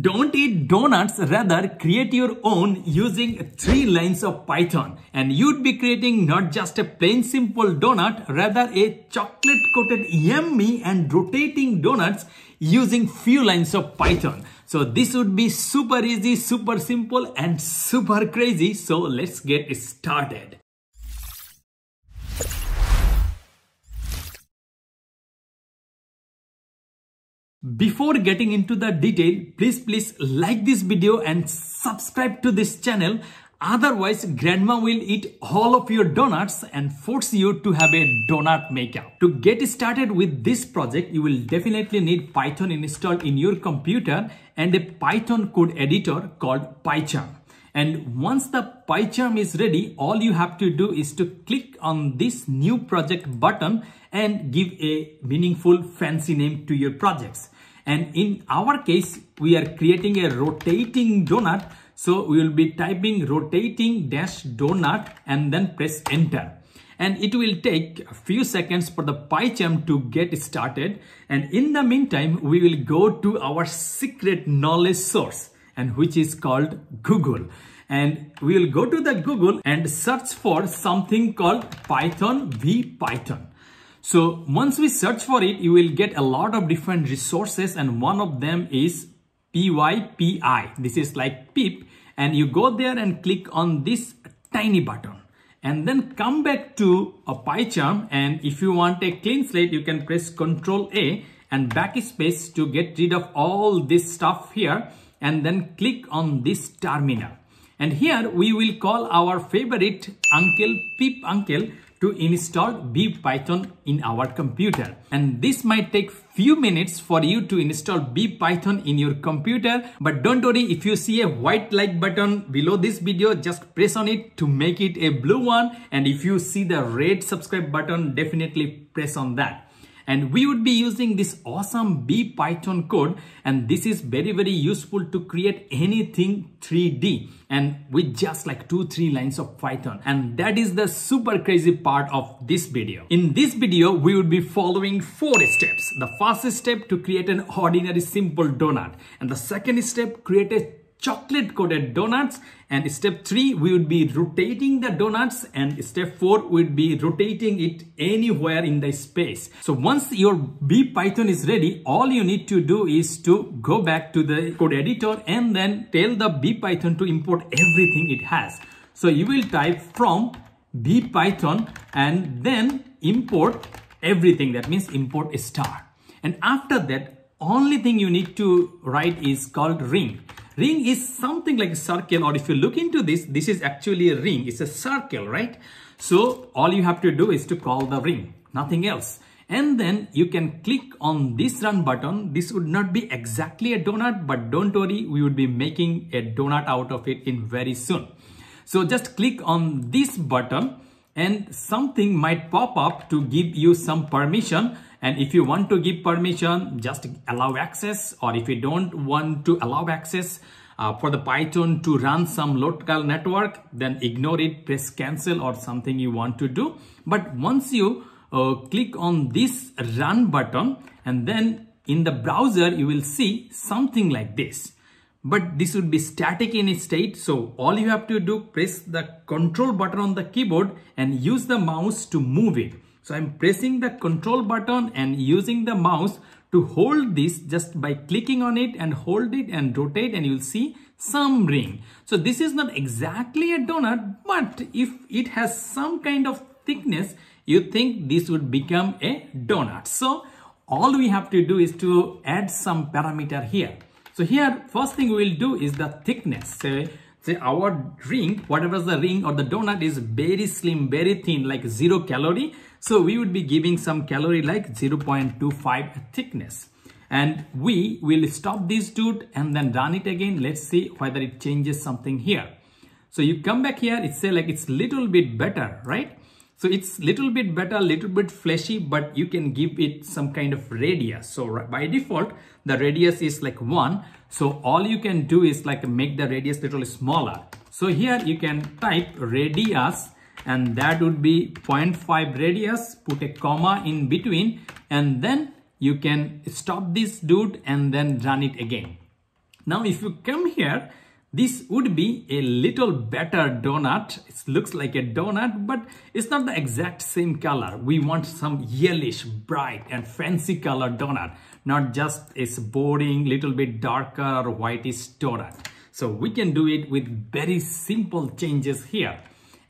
Don't eat donuts, rather create your own using three lines of Python. And you'd be creating not just a plain simple donut, rather a chocolate coated yummy and rotating donuts using few lines of Python. So this would be super easy, super simple and super crazy. So let's get started. Before getting into the detail, please please like this video and subscribe to this channel. Otherwise, grandma will eat all of your donuts and force you to have a donut maker. To get started with this project, you will definitely need Python installed in your computer and a Python code editor called PyCharm. And once the PyCharm is ready, all you have to do is to click on this new project button and give a meaningful fancy name to your projects. And in our case, we are creating a rotating donut. So we will be typing rotating dash donut and then press enter. And it will take a few seconds for the PyCharm to get started. And in the meantime, we will go to our secret knowledge source and which is called Google. And we will go to the Google and search for something called Python VPython. So once we search for it, you will get a lot of different resources and one of them is PYPI. This is like PIP and you go there and click on this tiny button and then come back to a PyCharm and if you want a clean slate, you can press Ctrl A and backspace to get rid of all this stuff here and then click on this terminal. And here we will call our favorite uncle pip uncle to install VPython in our computer. And this might take few minutes for you to install VPython in your computer. But don't worry, if you see a white like button below this video, just press on it to make it a blue one. And if you see the red subscribe button, definitely press on that and we would be using this awesome VPython code and this is very very useful to create anything 3D and with just like two three lines of Python and that is the super crazy part of this video. In this video we would be following four steps. The first step to create an ordinary simple donut and the second step create a chocolate coated donuts. And step 3 we would be rotating the donuts. And step 4 would be rotating it anywhere in the space. So once your VPython is ready all you need to do is to go back to the code editor and then tell the VPython to import everything it has. So you will type from VPython and then import everything. That means import a star. And after that only thing you need to write is called ring Ring is something like a circle or if you look into this, this is actually a ring. It's a circle, right? So all you have to do is to call the ring, nothing else. And then you can click on this run button. This would not be exactly a donut, but don't worry, we would be making a donut out of it in very soon. So just click on this button and something might pop up to give you some permission and if you want to give permission just allow access. Or if you don't want to allow access uh, for the python to run some local network then ignore it press cancel or something you want to do. But once you uh, click on this run button and then in the browser you will see something like this. But this would be static in its state. So all you have to do press the control button on the keyboard and use the mouse to move it so I'm pressing the control button and using the mouse to hold this just by clicking on it and hold it and rotate and you'll see some ring. So this is not exactly a donut, but if it has some kind of thickness, you think this would become a donut. So all we have to do is to add some parameter here. So here, first thing we will do is the thickness. So say our ring, whatever the ring or the donut is very slim, very thin, like zero calorie. So we would be giving some calorie like 0.25 thickness. And we will stop this dude and then run it again. Let's see whether it changes something here. So you come back here, it say like it's little bit better, right? So it's little bit better, little bit fleshy, but you can give it some kind of radius. So by default, the radius is like one. So all you can do is like make the radius little smaller. So here you can type radius and that would be 0.5 radius put a comma in between and then you can stop this dude and then run it again Now, if you come here, this would be a little better donut. It looks like a donut, but it's not the exact same color. We want some yellowish, bright and fancy color donut, not just a boring, little bit darker whitish donut. So we can do it with very simple changes here.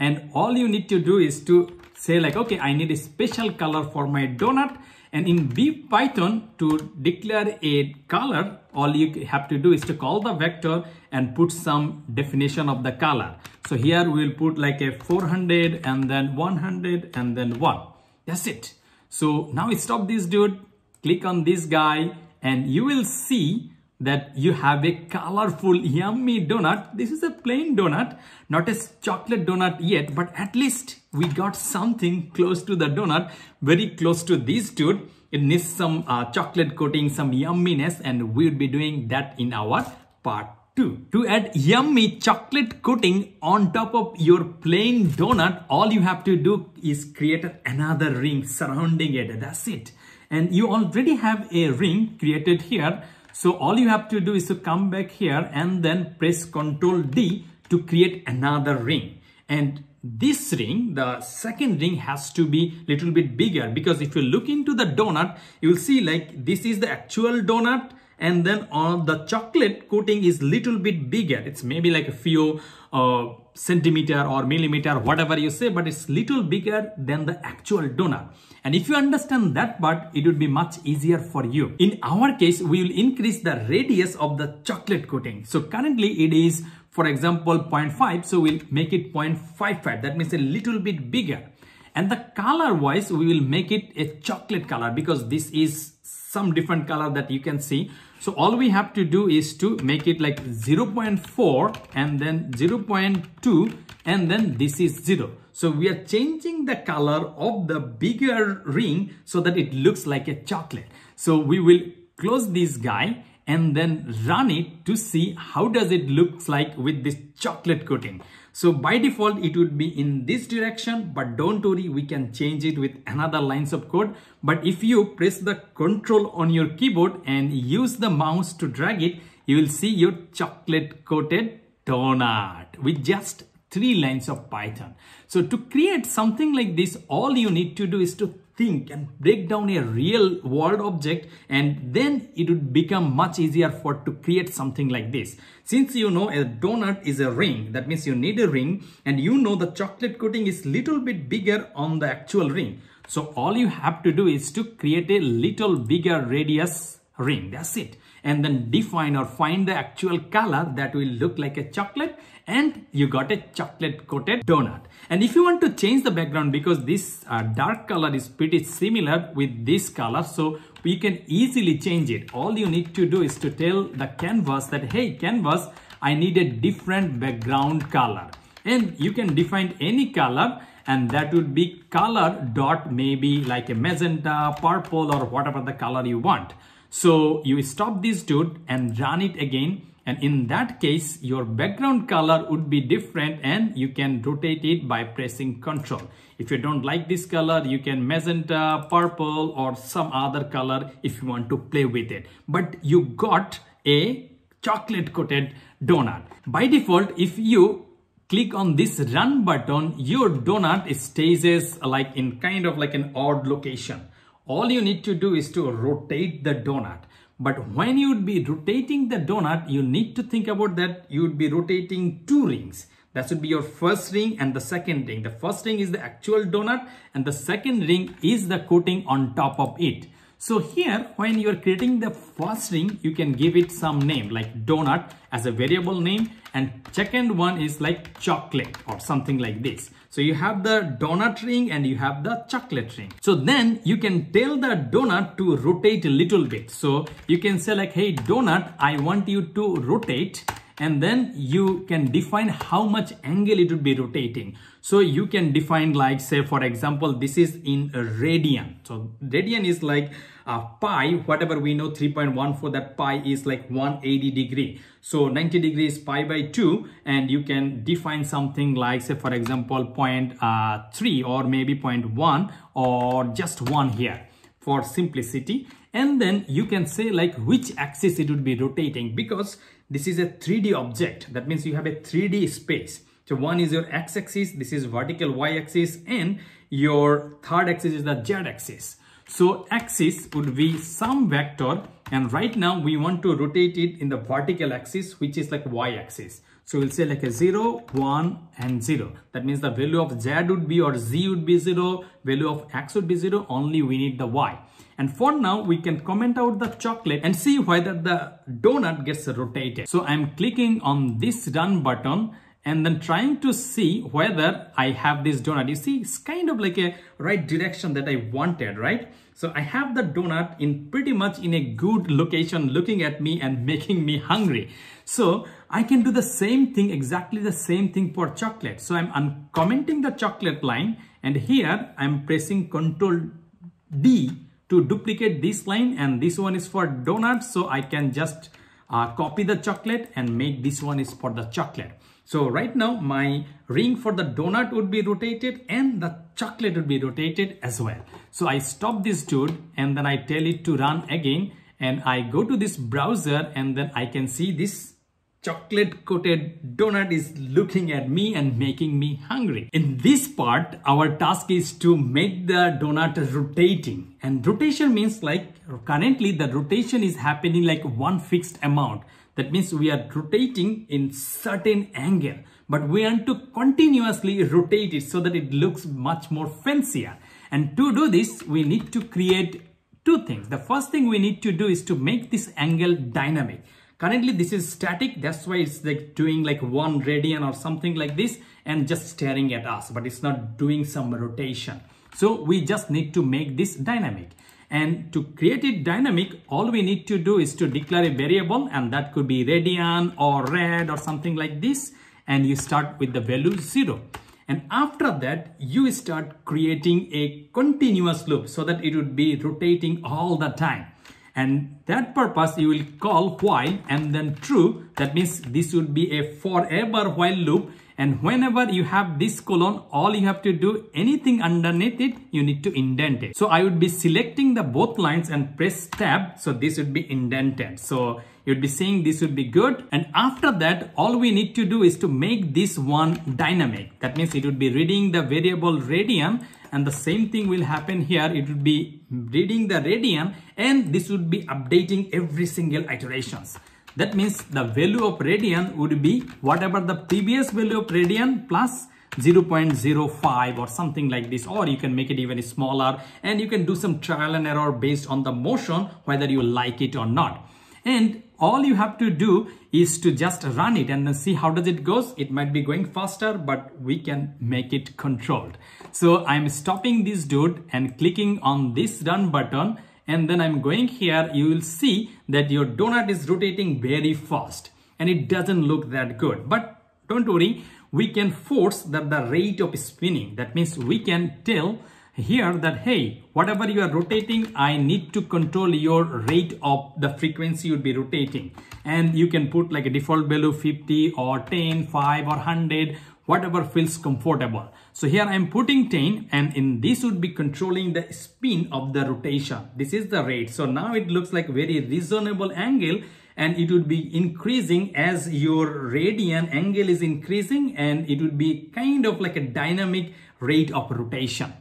And all you need to do is to say like, okay, I need a special color for my donut and in VPython, to declare a color, all you have to do is to call the vector and put some definition of the color. So here we'll put like a 400 and then 100 and then 1. That's it. So now stop this dude, click on this guy and you will see that you have a colorful yummy donut. This is a plain donut, not a chocolate donut yet, but at least we got something close to the donut, very close to this dude. It needs some uh, chocolate coating, some yumminess, and we'll be doing that in our part 2. To add yummy chocolate coating on top of your plain donut, all you have to do is create another ring surrounding it. That's it. And you already have a ring created here so all you have to do is to come back here and then press Ctrl D to create another ring. And this ring, the second ring has to be little bit bigger because if you look into the donut, you will see like this is the actual donut and then on the chocolate coating is little bit bigger. It's maybe like a few uh, centimeter or millimeter, whatever you say, but it's little bigger than the actual donut. And if you understand that part, it would be much easier for you. In our case, we will increase the radius of the chocolate coating. So currently it is, for example, 0.5. So we'll make it 0.55. That means a little bit bigger. And the color wise, we will make it a chocolate color because this is some different color that you can see. So all we have to do is to make it like 0.4 and then 0.2 and then this is 0. So we are changing the color of the bigger ring so that it looks like a chocolate. So we will close this guy and then run it to see how does it looks like with this chocolate coating. So by default, it would be in this direction, but don't worry, we can change it with another lines of code. But if you press the control on your keyboard and use the mouse to drag it, you will see your chocolate coated donut with just three lines of Python. So to create something like this, all you need to do is to think and break down a real world object and then it would become much easier for to create something like this. Since you know a donut is a ring, that means you need a ring and you know the chocolate coating is little bit bigger on the actual ring. So all you have to do is to create a little bigger radius ring. That's it. And then define or find the actual color that will look like a chocolate and you got a chocolate coated donut. And if you want to change the background because this uh, dark color is pretty similar with this color, so we can easily change it. All you need to do is to tell the canvas that, hey, canvas, I need a different background color. And you can define any color and that would be color dot maybe like a magenta, purple or whatever the color you want. So you stop this dude and run it again. And in that case your background color would be different and you can rotate it by pressing control. If you don't like this color you can magenta purple or some other color if you want to play with it. But you got a chocolate coated donut. By default if you click on this run button your donut stays like in kind of like an odd location all you need to do is to rotate the donut but when you would be rotating the donut, you need to think about that you would be rotating two rings. That should be your first ring and the second ring. The first ring is the actual donut and the second ring is the coating on top of it. So here, when you are creating the first ring, you can give it some name like donut as a variable name and second one is like chocolate or something like this. So you have the donut ring and you have the chocolate ring. So then you can tell the donut to rotate a little bit. So you can say like, hey donut, I want you to rotate and then you can define how much angle it would be rotating. So you can define like say for example this is in radian. So radian is like uh, pi whatever we know 3.14 that pi is like 180 degree. So 90 degree is pi by 2 and you can define something like say for example uh, 0.3 or maybe 0.1 or just 1 here for simplicity and then you can say like which axis it would be rotating because this is a 3D object. That means you have a 3D space. So one is your x-axis, this is vertical y-axis and your third axis is the z-axis. So axis would be some vector and right now we want to rotate it in the vertical axis which is like y-axis. So we'll say like a 0, 1 and 0. That means the value of z would be or z would be 0, value of x would be 0, only we need the y. And for now, we can comment out the chocolate and see whether the donut gets rotated. So I'm clicking on this run button and then trying to see whether I have this donut. You see, it's kind of like a right direction that I wanted, right? So I have the donut in pretty much in a good location looking at me and making me hungry. So I can do the same thing, exactly the same thing for chocolate. So I'm uncommenting the chocolate line and here I'm pressing Control D to duplicate this line and this one is for donuts. So I can just uh, copy the chocolate and make this one is for the chocolate. So right now my ring for the donut would be rotated and the chocolate would be rotated as well. So I stop this dude and then I tell it to run again and I go to this browser and then I can see this chocolate coated donut is looking at me and making me hungry. In this part, our task is to make the donut rotating and rotation means like currently the rotation is happening like one fixed amount. That means we are rotating in certain angle, but we want to continuously rotate it so that it looks much more fancier. And to do this, we need to create two things. The first thing we need to do is to make this angle dynamic. Currently this is static. That's why it's like doing like one radian or something like this and just staring at us, but it's not doing some rotation. So we just need to make this dynamic. And to create it dynamic, all we need to do is to declare a variable and that could be radian or rad or something like this. And you start with the value zero. And after that, you start creating a continuous loop so that it would be rotating all the time and that purpose you will call while and then true. That means this would be a forever while loop. And whenever you have this colon all you have to do anything underneath it you need to indent it. So i would be selecting the both lines and press tab. So this would be indented. So you'd be saying this would be good. And after that all we need to do is to make this one dynamic. That means it would be reading the variable radian. And the same thing will happen here. It would be reading the radian and this would be updating every single iterations. That means the value of radian would be whatever the previous value of radian plus 0.05 or something like this. Or you can make it even smaller. And you can do some trial and error based on the motion whether you like it or not. And all you have to do is to just run it and then see how does it goes. It might be going faster but we can make it controlled. So i'm stopping this dude and clicking on this run button and then i'm going here you will see that your donut is rotating very fast and it doesn't look that good. But don't worry we can force that the rate of spinning. That means we can tell here that hey whatever you are rotating i need to control your rate of the frequency you'd be rotating. And you can put like a default value 50 or 10 5 or 100 whatever feels comfortable so here i'm putting 10 and in this would be controlling the spin of the rotation this is the rate so now it looks like very reasonable angle and it would be increasing as your radian angle is increasing and it would be kind of like a dynamic rate of rotation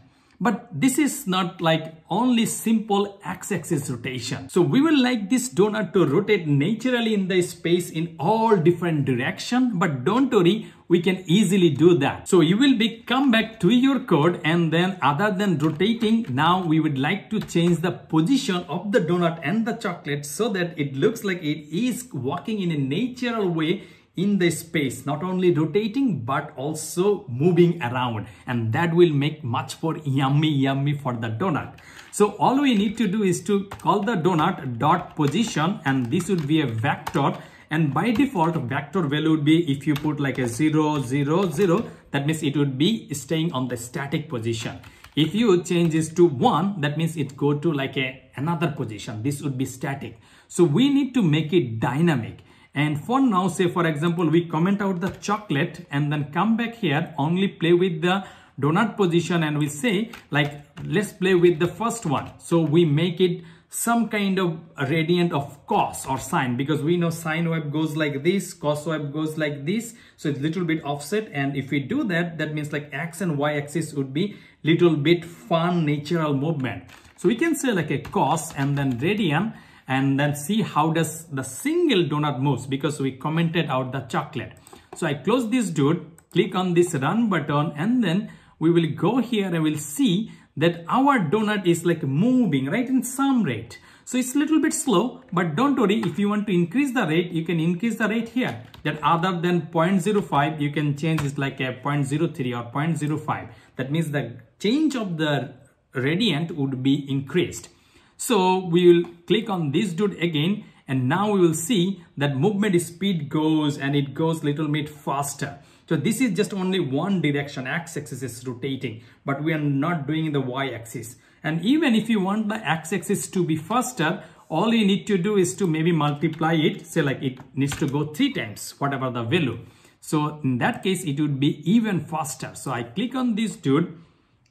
but this is not like only simple x-axis rotation. So we will like this donut to rotate naturally in the space in all different direction. But don't worry, we can easily do that. So you will be come back to your code and then other than rotating, now we would like to change the position of the donut and the chocolate so that it looks like it is walking in a natural way in the space, not only rotating, but also moving around. And that will make much more yummy, yummy for the donut. So all we need to do is to call the donut dot position and this would be a vector and by default vector value would be if you put like a 0 0 0 that means it would be staying on the static position. If you change this to 1 that means it go to like a another position. This would be static. So we need to make it dynamic. And for now, say for example, we comment out the chocolate and then come back here, only play with the donut position and we say like, let's play with the first one. So we make it some kind of gradient of cos or sine because we know sine wave goes like this cos wave goes like this so it's little bit offset and if we do that that means like x and y axis would be little bit fun natural movement. So we can say like a cos and then radian and then see how does the single donut moves because we commented out the chocolate. So i close this dude click on this run button and then we will go here and we'll see that our donut is like moving right in some rate. So it's a little bit slow, but don't worry. If you want to increase the rate, you can increase the rate here. That other than 0.05, you can change it like a 0.03 or 0.05. That means the change of the radiant would be increased. So we will click on this dude again and now we will see that movement speed goes and it goes little bit faster. So this is just only one direction, x-axis is rotating, but we are not doing the y-axis. And even if you want the x-axis to be faster, all you need to do is to maybe multiply it, say like it needs to go three times, whatever the value. So in that case, it would be even faster. So I click on this dude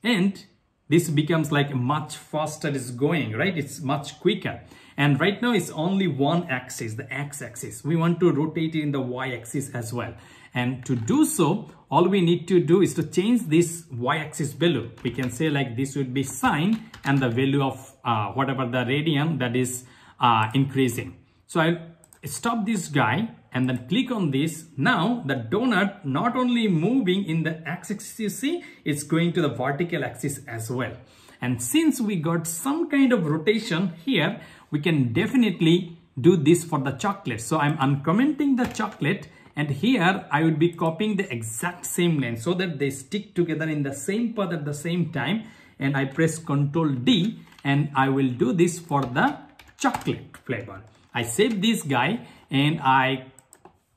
and this becomes like much faster is going, right? It's much quicker. And right now it's only one axis, the x-axis. We want to rotate it in the y-axis as well. And to do so, all we need to do is to change this y-axis value. We can say like this would be sine and the value of uh, whatever the radian that is uh, increasing. So I'll stop this guy and then click on this. Now the donut not only moving in the x-axis you see, it's going to the vertical axis as well. And since we got some kind of rotation here, we can definitely do this for the chocolate. So I'm uncommenting the chocolate and here I would be copying the exact same line so that they stick together in the same path at the same time. And I press Ctrl D and I will do this for the chocolate flavor. I save this guy and I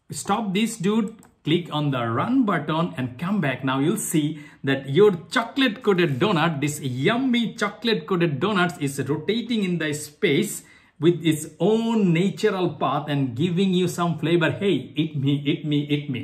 stop this dude click on the run button and come back. Now you'll see that your chocolate coated donut this yummy chocolate coated donuts is rotating in the space with its own natural path and giving you some flavor hey eat me eat me eat me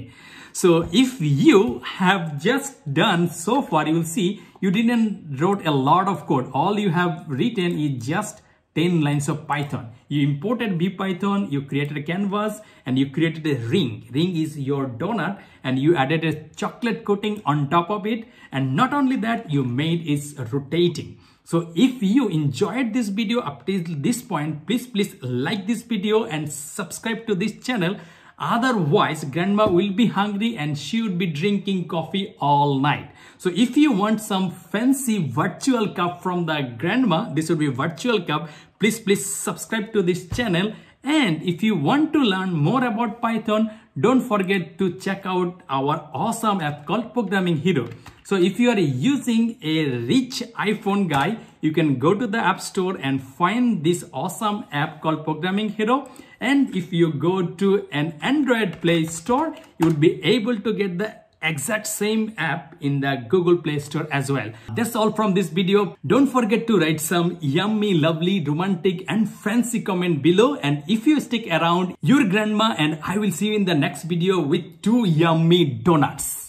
so if you have just done so far you will see you didn't wrote a lot of code all you have written is just 10 lines of Python. You imported VPython, you created a canvas and you created a ring. Ring is your donut and you added a chocolate coating on top of it. And not only that, you made it rotating. So if you enjoyed this video up to this point, please, please like this video and subscribe to this channel. Otherwise, grandma will be hungry and she would be drinking coffee all night. So if you want some fancy virtual cup from the grandma, this would be virtual cup. Please, please subscribe to this channel. And if you want to learn more about Python, don't forget to check out our awesome app called Programming Hero. So if you are using a rich iPhone guy, you can go to the App Store and find this awesome app called Programming Hero. And if you go to an Android Play Store, you would be able to get the exact same app in the Google Play Store as well. That's all from this video. Don't forget to write some yummy, lovely, romantic and fancy comment below. And if you stick around, your grandma and I will see you in the next video with two yummy donuts.